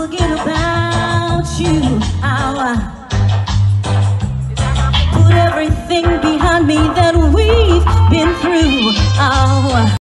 forget about you. I'll put everything behind me that we've been through. Oh.